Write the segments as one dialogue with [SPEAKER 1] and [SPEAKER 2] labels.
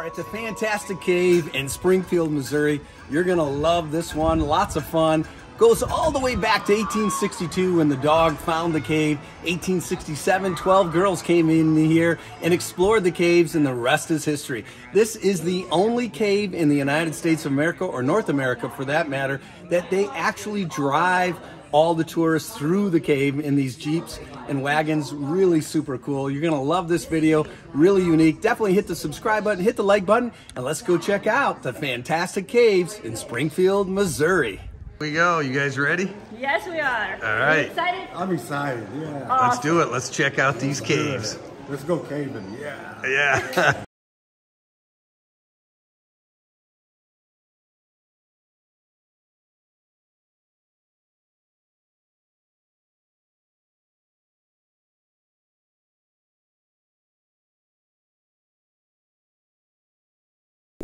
[SPEAKER 1] are at the Fantastic Cave in Springfield, Missouri. You're gonna love this one, lots of fun. Goes all the way back to 1862 when the dog found the cave. 1867, 12 girls came in here and explored the caves, and the rest is history. This is the only cave in the United States of America, or North America for that matter, that they actually drive all the tourists through the cave in these Jeeps and wagons. Really super cool. You're going to love this video. Really unique. Definitely hit the subscribe button, hit the like button, and let's go check out the fantastic caves in Springfield, Missouri. Here we go. You guys ready?
[SPEAKER 2] Yes, we are.
[SPEAKER 1] All right.
[SPEAKER 2] Are you excited?
[SPEAKER 3] I'm excited, yeah.
[SPEAKER 1] Let's do it. Let's check out these caves.
[SPEAKER 3] Let's go caving, yeah.
[SPEAKER 1] Yeah.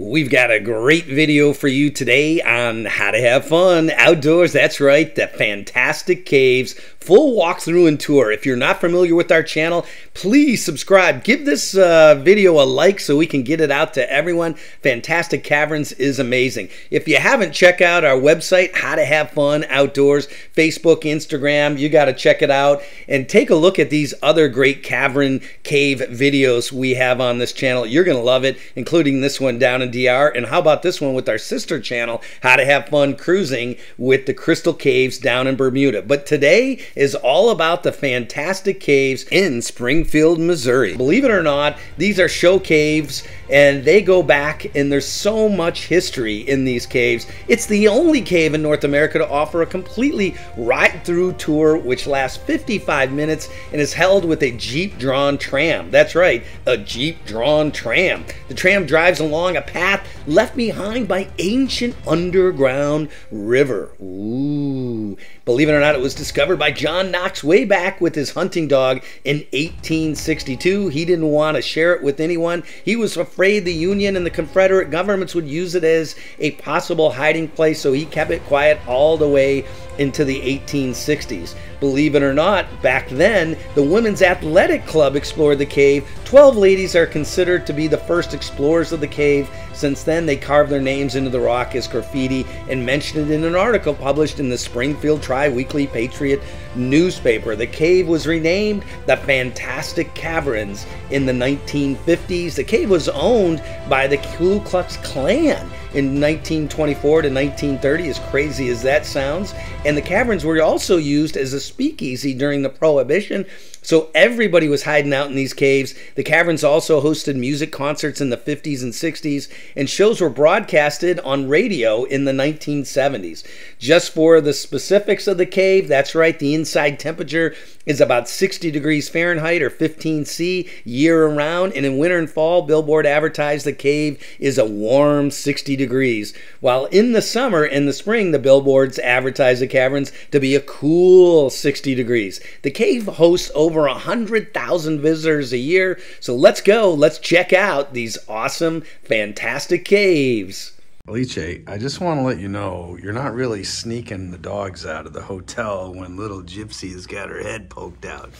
[SPEAKER 1] We've got a great video for you today on how to have fun outdoors. That's right, the Fantastic Caves full walkthrough and tour. If you're not familiar with our channel, please subscribe. Give this uh, video a like so we can get it out to everyone. Fantastic Caverns is amazing. If you haven't, check out our website, How to Have Fun Outdoors, Facebook, Instagram. You got to check it out and take a look at these other great cavern cave videos we have on this channel. You're going to love it, including this one down in DR. And how about this one with our sister channel, How to Have Fun Cruising with the Crystal Caves down in Bermuda. But today is all about the fantastic caves in Springfield, Missouri. Believe it or not, these are show caves and they go back and there's so much history in these caves. It's the only cave in North America to offer a completely ride-through tour which lasts 55 minutes and is held with a Jeep-drawn tram. That's right, a Jeep-drawn tram. The tram drives along a path left behind by ancient underground river. Ooh. Believe it or not, it was discovered by John Knox way back with his hunting dog in 1862. He didn't want to share it with anyone. He was afraid the Union and the Confederate governments would use it as a possible hiding place, so he kept it quiet all the way into the 1860s. Believe it or not, back then, the Women's Athletic Club explored the cave. Twelve ladies are considered to be the first explorers of the cave. Since then, they carved their names into the rock as graffiti and mentioned it in an article published in the Springfield Tri Weekly Patriot newspaper. The cave was renamed the Fantastic Caverns in the 1950s. The cave was owned by the Ku Klux Klan in 1924 to 1930, as crazy as that sounds. And the caverns were also used as a speakeasy during the Prohibition. So everybody was hiding out in these caves. The caverns also hosted music concerts in the 50s and 60s, and shows were broadcasted on radio in the 1970s. Just for the specifics of the cave, that's right, the inside temperature is about 60 degrees Fahrenheit or 15 C year around, and in winter and fall, Billboard advertised the cave is a warm 60 degrees, while in the summer and the spring, the billboards advertise the caverns to be a cool 60 degrees. The cave hosts over 100,000 visitors a year, so let's go, let's check out these awesome, fantastic caves. Alice, I just want to let you know you're not really sneaking the dogs out of the hotel when little Gypsy has got her head poked out.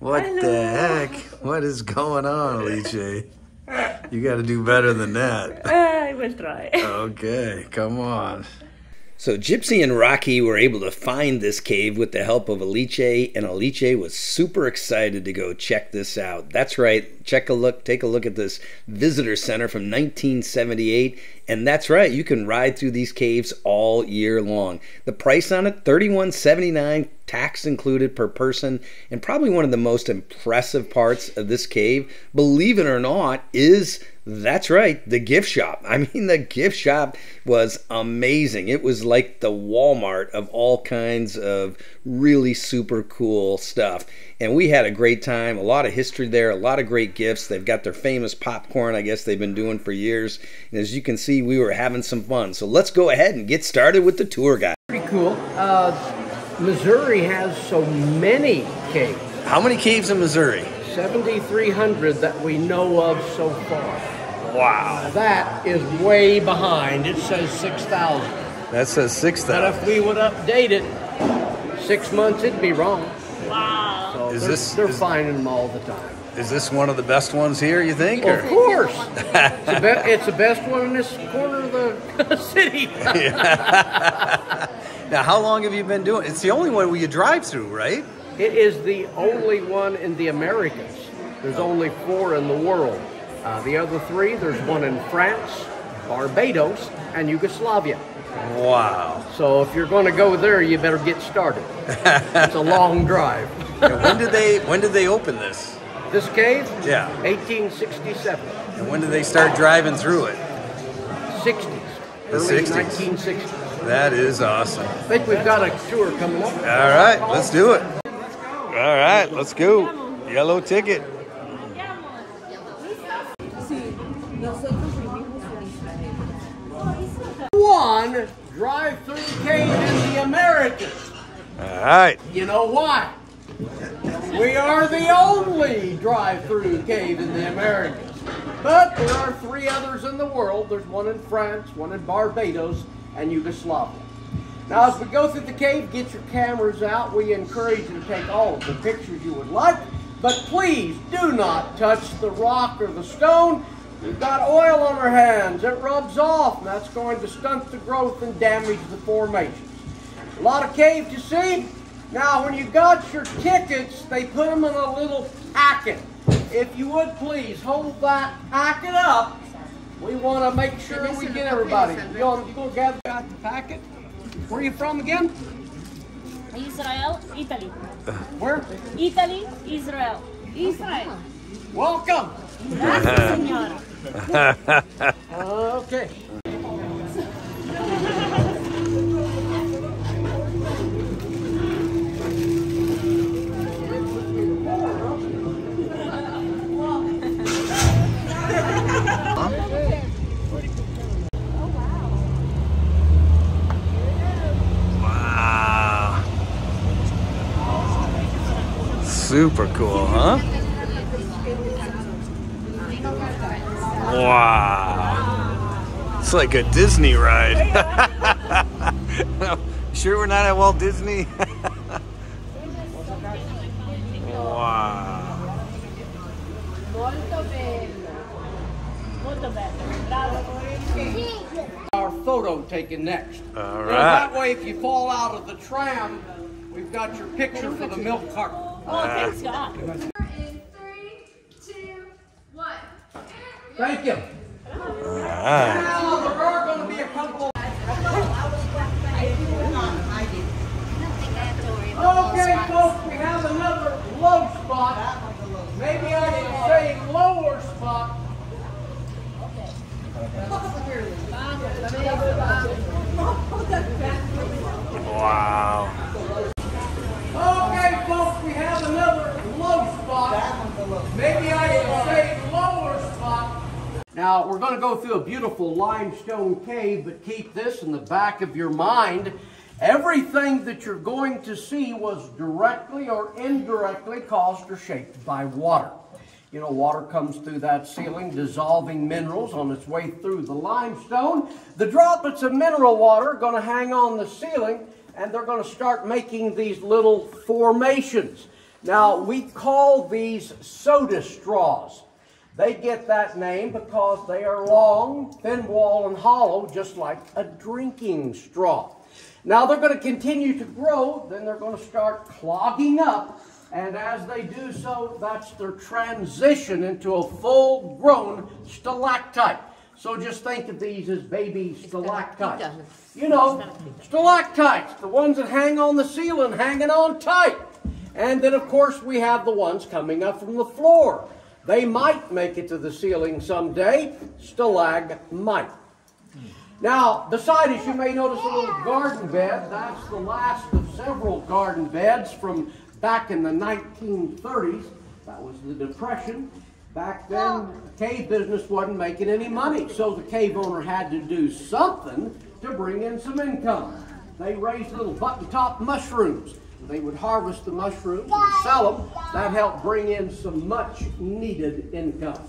[SPEAKER 1] What the heck? What is going on, Alice? You got to do better than that.
[SPEAKER 2] I will try.
[SPEAKER 1] Okay, come on. So Gypsy and Rocky were able to find this cave with the help of Alice, and Alice was super excited to go check this out. That's right, check a look, take a look at this visitor center from 1978, and that's right, you can ride through these caves all year long. The price on it, $31.79, tax included per person, and probably one of the most impressive parts of this cave, believe it or not, is that's right, the gift shop. I mean, the gift shop was amazing. It was like the Walmart of all kinds of really super cool stuff. And we had a great time, a lot of history there, a lot of great gifts. They've got their famous popcorn, I guess they've been doing for years. And as you can see, we were having some fun. So let's go ahead and get started with the tour guide.
[SPEAKER 4] Pretty cool. Uh, Missouri has so many caves.
[SPEAKER 1] How many caves in Missouri?
[SPEAKER 4] 7,300 that we know of so far.
[SPEAKER 1] Wow.
[SPEAKER 4] That is way behind. It says 6,000.
[SPEAKER 1] That says 6,000.
[SPEAKER 4] But if we would update it, six months, it'd be wrong.
[SPEAKER 2] Wow.
[SPEAKER 4] So
[SPEAKER 1] Is
[SPEAKER 4] they're,
[SPEAKER 1] this-
[SPEAKER 4] they're
[SPEAKER 1] is-
[SPEAKER 4] finding them all the time.
[SPEAKER 1] Is this one of the best ones here, you think?
[SPEAKER 4] Of course. it's, the be- it's the best one in this corner of the city.
[SPEAKER 1] Now, how long have you been doing? It's the only one where you drive through, right?
[SPEAKER 4] It is the only one in the Americas. There's only four in the world. Uh, the other three, there's one in France, Barbados, and Yugoslavia.
[SPEAKER 1] Wow.
[SPEAKER 4] So if you're going to go there, you better get started. it's a long drive.
[SPEAKER 1] When did they when did they open this?
[SPEAKER 4] This cave?
[SPEAKER 1] Yeah.
[SPEAKER 4] 1867,
[SPEAKER 1] And when did they start driving through it?
[SPEAKER 4] 60s,
[SPEAKER 1] The
[SPEAKER 4] early
[SPEAKER 1] 60s.
[SPEAKER 4] 1960s.
[SPEAKER 1] That is awesome.
[SPEAKER 4] I think we've got a tour coming up.
[SPEAKER 1] All right, let's do it. All right, let's go. Yellow ticket.
[SPEAKER 4] One drive-through cave in the Americas.
[SPEAKER 1] All right.
[SPEAKER 4] You know why? We are the only drive-through cave in the Americas. But there are three others in the world. There's one in France, one in Barbados, and Yugoslavia. Now, as we go through the cave, get your cameras out. We encourage you to take all of the pictures you would like. But please do not touch the rock or the stone. We've got oil on our hands. It rubs off, and that's going to stunt the growth and damage the formations. A lot of caves, you see. Now, when you got your tickets, they put them in a little packet. If you would please hold that packet up, we want to make sure we get everybody. You want you go gather out the packet? Where are you from again?
[SPEAKER 2] Israel, Italy.
[SPEAKER 4] Where?
[SPEAKER 2] Italy, Israel. Israel.
[SPEAKER 4] Welcome.
[SPEAKER 2] Gracias, señora.
[SPEAKER 4] Okay.
[SPEAKER 1] Super cool, huh? Wow. It's like a Disney ride. sure we're not at Walt Disney? wow.
[SPEAKER 2] Molto bello. Bravo.
[SPEAKER 4] Our photo taken next.
[SPEAKER 1] All
[SPEAKER 4] You that way, if you fall out of the tram, we've got your picture for the milk carton.
[SPEAKER 2] Oh, thanks God.
[SPEAKER 5] In three, two, one.
[SPEAKER 4] Thank you. Now, there are going to be a couple. Okay, folks, we have another low spot. Maybe I should say lower spot.
[SPEAKER 1] Wow.
[SPEAKER 4] Okay, folks, we have another low spot. Maybe I should say lower spot. Now, we're going to go through a beautiful limestone cave, but keep this in the back of your mind. Everything that you're going to see was directly or indirectly caused or shaped by water. You know, water comes through that ceiling, dissolving minerals on its way through the limestone. The droplets of mineral water are going to hang on the ceiling and they're going to start making these little formations. Now, we call these soda straws. They get that name because they are long, thin wall, and hollow, just like a drinking straw. Now they're going to continue to grow, then they're going to start clogging up, and as they do so, that's their transition into a full grown stalactite. So just think of these as baby stalactites. You know, stalactites, the ones that hang on the ceiling, hanging on tight. And then, of course, we have the ones coming up from the floor. They might make it to the ceiling someday, stalagmite. Now, beside us, you may notice a little garden bed. That's the last of several garden beds from back in the 1930s. That was the Depression. Back then, the cave business wasn't making any money, so the cave owner had to do something to bring in some income. They raised little button-top mushrooms. They would harvest the mushrooms and sell them. That helped bring in some much-needed income.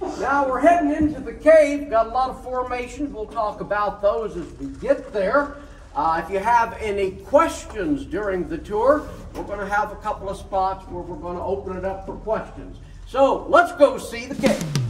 [SPEAKER 4] Now we're heading into the cave. Got a lot of formations. We'll talk about those as we get there. Uh, if you have any questions during the tour, we're going to have a couple of spots where we're going to open it up for questions. So let's go see the cave.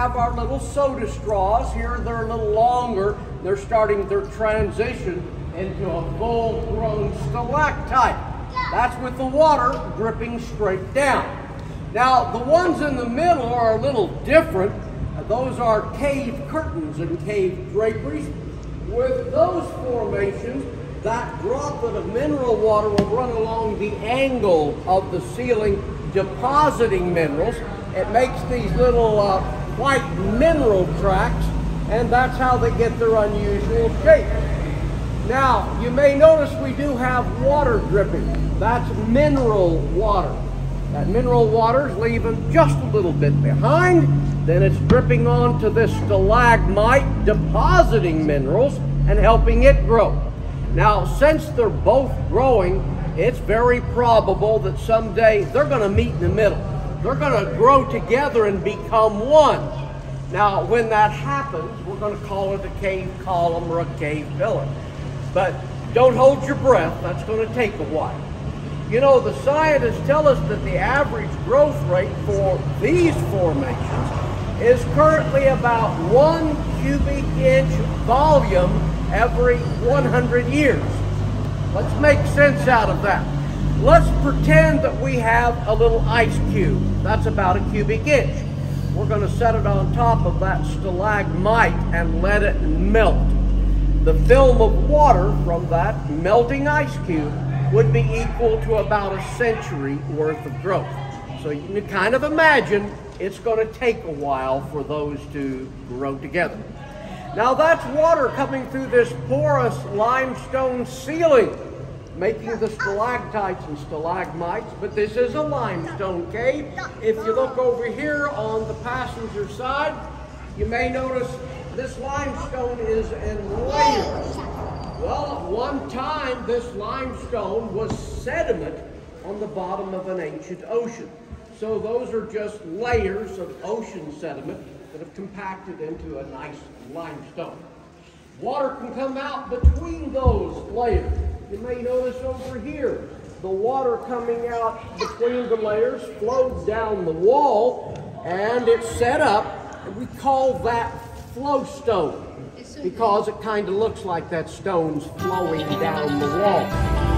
[SPEAKER 4] Have our little soda straws. Here, they're a little longer. They're starting their transition into a full-grown stalactite. That's with the water dripping straight down. Now, the ones in the middle are a little different. Those are cave curtains and cave draperies. With those formations, that droplet of mineral water will run along the angle of the ceiling, depositing minerals. It makes these little uh, white mineral tracks, and that's how they get their unusual shape. Now, you may notice we do have water dripping. That's mineral water. That mineral water is leaving just a little bit behind. Then it's dripping onto this stalagmite, depositing minerals and helping it grow. Now, since they're both growing, it's very probable that someday they're going to meet in the middle. They're going to grow together and become one. Now, when that happens, we're going to call it a cave column or a cave pillar. But don't hold your breath, that's going to take a while. You know, the scientists tell us that the average growth rate for these formations is currently about one cubic inch volume every 100 years. Let's make sense out of that. Let's pretend that we have a little ice cube. That's about a cubic inch. We're going to set it on top of that stalagmite and let it melt. The film of water from that melting ice cube would be equal to about a century worth of growth. So you can kind of imagine it's going to take a while for those to grow together. Now that's water coming through this porous limestone ceiling, making the stalactites and stalagmites, but this is a limestone cave. If you look over here on the passenger side, you may notice this limestone is in layers. Well, at one time, this limestone was sediment on the bottom of an ancient ocean. So those are just layers of ocean sediment that have compacted into a nice limestone. Water can come out between those layers. You may notice over here, the water coming out between the layers flows down the wall and it's set up, and we call that flow stone because it kind of looks like that stone's flowing down the wall.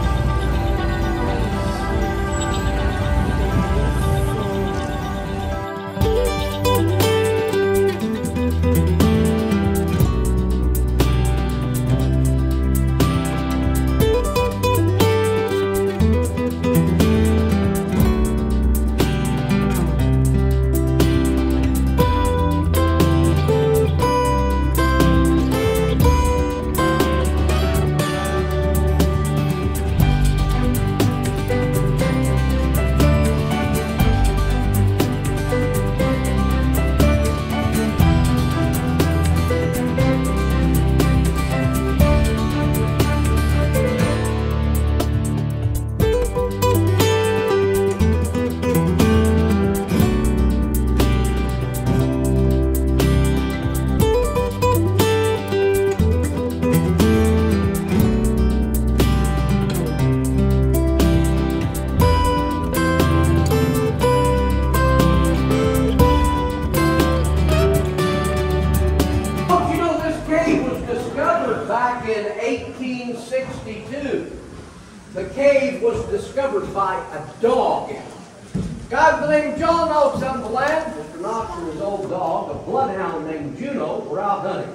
[SPEAKER 4] Bloodhound named Juno, were out hunting.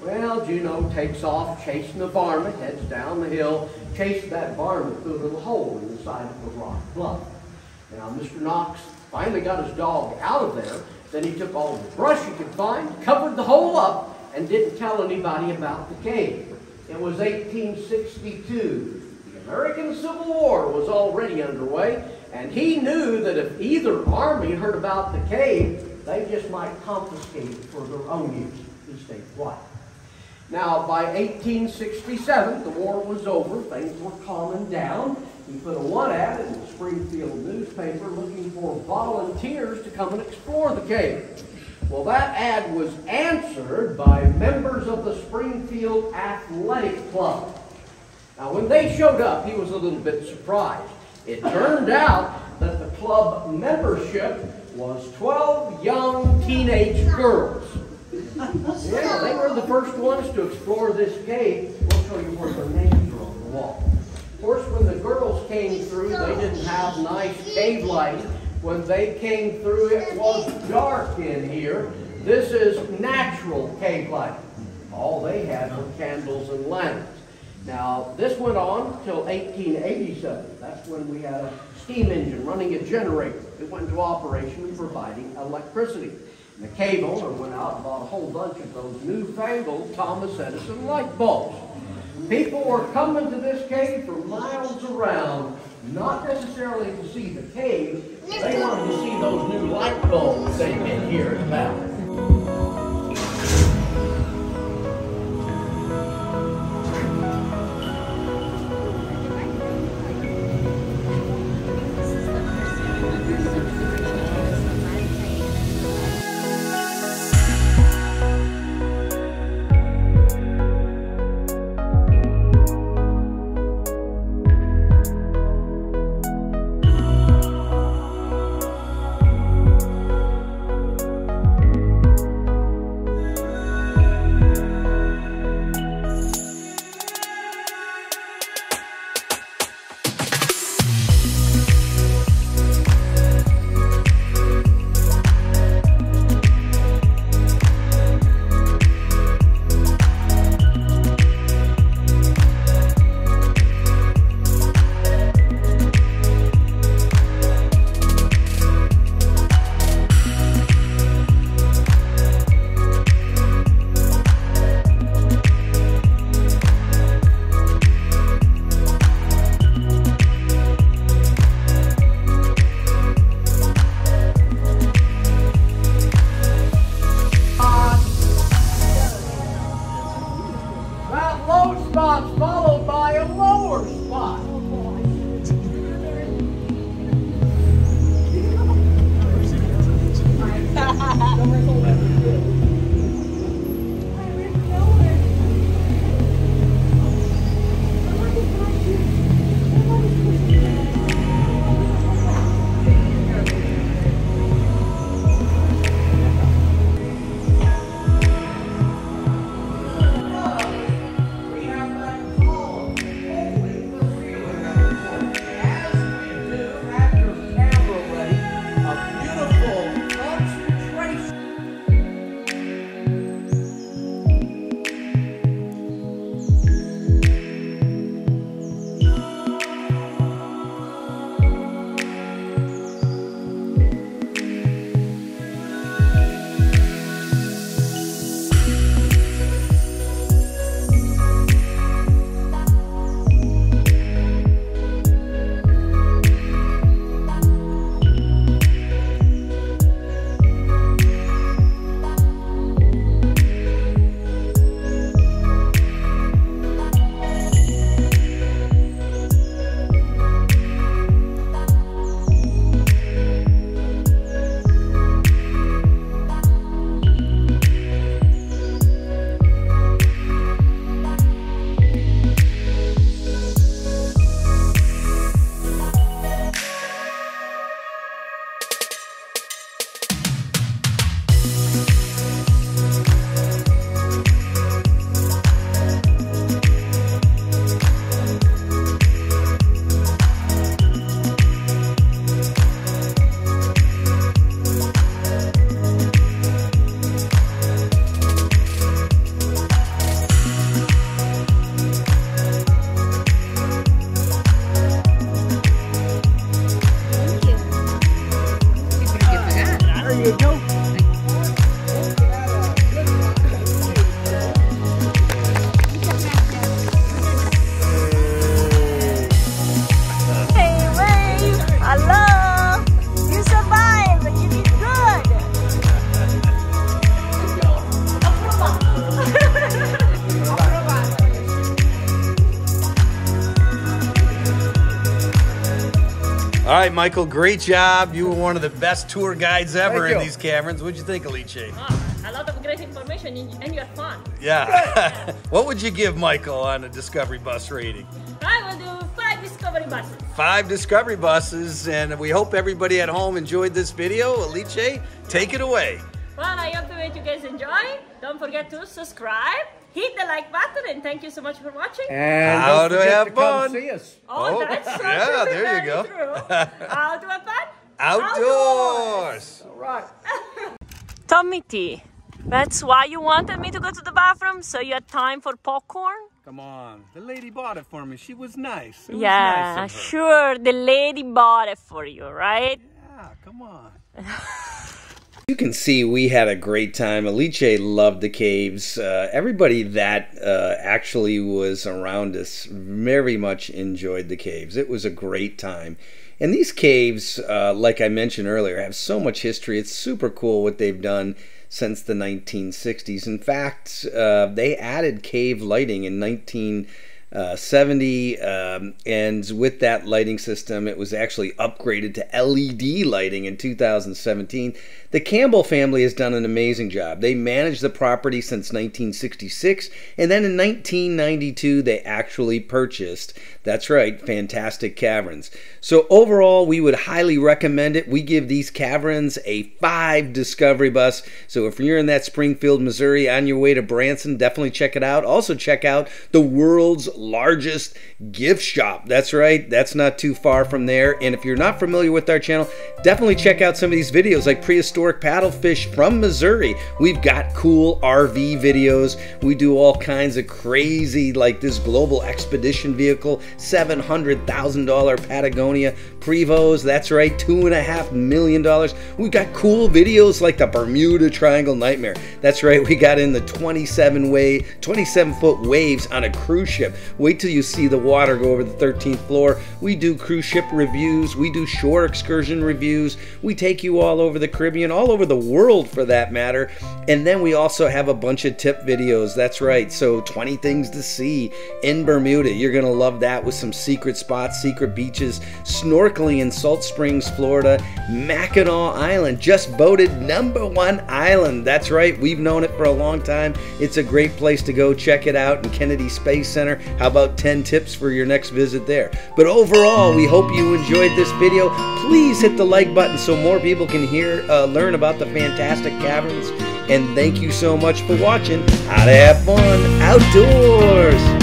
[SPEAKER 4] Well, Juno takes off chasing the varmint, heads down the hill, chases that varmint through a little hole in the side of the rock bluff. Now, Mr. Knox finally got his dog out of there. Then he took all the brush he could find, covered the hole up, and didn't tell anybody about the cave. It was 1862. The American Civil War was already underway, and he knew that if either army heard about the cave, they just might confiscate it for their own use. He stayed quiet. Now, by 1867, the war was over, things were calming down. He put a one ad in the Springfield newspaper looking for volunteers to come and explore the cave. Well, that ad was answered by members of the Springfield Athletic Club. Now, when they showed up, he was a little bit surprised. It turned out that the club membership was 12 young teenage girls. Yeah, they were the first ones to explore this cave. We'll show you where their names are on the wall. Of course, when the girls came through, they didn't have nice cave lighting. When they came through, it was dark in here. This is natural cave light. All they had were candles and lanterns. Now, this went on till 1887. That's when we had a steam engine running a generator. It went into operation providing electricity. And the owner went out and bought a whole bunch of those newfangled Thomas Edison light bulbs. People were coming to this cave from miles around, not necessarily to see the cave, they wanted to see those new light bulbs they've been hearing about.
[SPEAKER 1] Go. Michael, great job. You were one of the best tour guides ever in these caverns. What'd you think, Alice?
[SPEAKER 2] Oh, a lot of great information and and you're fun.
[SPEAKER 1] Yeah. what would you give Michael on a Discovery Bus rating?
[SPEAKER 2] I will do five discovery buses.
[SPEAKER 1] Five Discovery Buses, and we hope everybody at home enjoyed this video. Alice, take it away.
[SPEAKER 2] Well, I hope that you guys enjoy. Don't forget to subscribe, hit the like button, and thank you so much for watching.
[SPEAKER 4] And
[SPEAKER 1] How
[SPEAKER 4] don't
[SPEAKER 1] to have fun.
[SPEAKER 4] see us.
[SPEAKER 2] Oh,
[SPEAKER 1] Oh,
[SPEAKER 2] that's so
[SPEAKER 1] yeah,
[SPEAKER 2] true,
[SPEAKER 1] there you
[SPEAKER 2] very
[SPEAKER 1] go.
[SPEAKER 2] True. How to have fun?
[SPEAKER 1] Outdoors.
[SPEAKER 4] All right.
[SPEAKER 2] Tommy T, that's why you wanted me to go to the bathroom, so you had time for popcorn?
[SPEAKER 3] Come on. The lady bought it for me. She was nice. It was
[SPEAKER 2] yeah,
[SPEAKER 3] nice
[SPEAKER 2] sure. The lady bought it for you, right?
[SPEAKER 3] Yeah, come on.
[SPEAKER 1] You can see we had a great time. Alice loved the caves. Uh, everybody that uh, actually was around us very much enjoyed the caves. It was a great time. And these caves, uh, like I mentioned earlier, have so much history. It's super cool what they've done since the 1960s. In fact, uh, they added cave lighting in 19. Uh, 70 um, and with that lighting system it was actually upgraded to led lighting in 2017 the campbell family has done an amazing job. They managed the property since 1966 and then in 1992 they actually purchased that's right fantastic caverns. So overall we would highly recommend it. We give these caverns a five discovery bus. So if you're in that springfield missouri on your way to branson definitely check it out. Also check out the world's largest gift shop. That's right, that's not too far from there. And if you're not familiar with our channel, definitely check out some of these videos like prehistoric paddlefish from Missouri. We've got cool RV videos. We do all kinds of crazy, like this global expedition vehicle, $700,000 Patagonia Prevos. That's right, two and a half million dollars. We've got cool videos like the Bermuda Triangle Nightmare. That's right, we got in the 27 way, 27 foot waves on a cruise ship. Wait till you see the water go over the 13th floor. We do cruise ship reviews, we do shore excursion reviews, we take you all over the Caribbean, all over the world for that matter. And then we also have a bunch of tip videos. That's right. So 20 things to see in Bermuda. You're going to love that with some secret spots, secret beaches, snorkeling in Salt Springs, Florida, Mackinac Island, just voted number one island. That's right. We've known it for a long time. It's a great place to go. Check it out in Kennedy Space Center. How about 10 tips for your next visit there? But overall, we hope you enjoyed this video. Please hit the like button so more people can hear, uh, learn about the fantastic caverns. And thank you so much for watching How to Have Fun Outdoors.